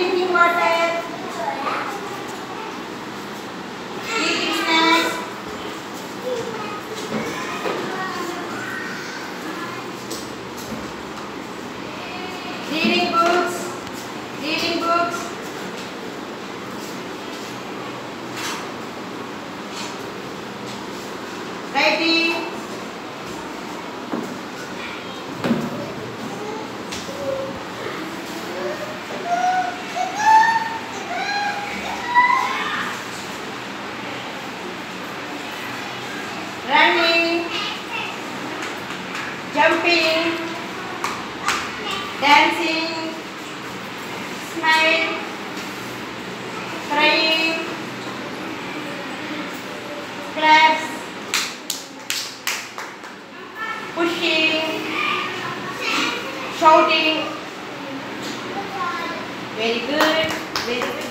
drinking water, eating snacks, reading books, reading books, writing, running, jumping, dancing, smile, crying, claps, pushing, shouting. Very good, very good.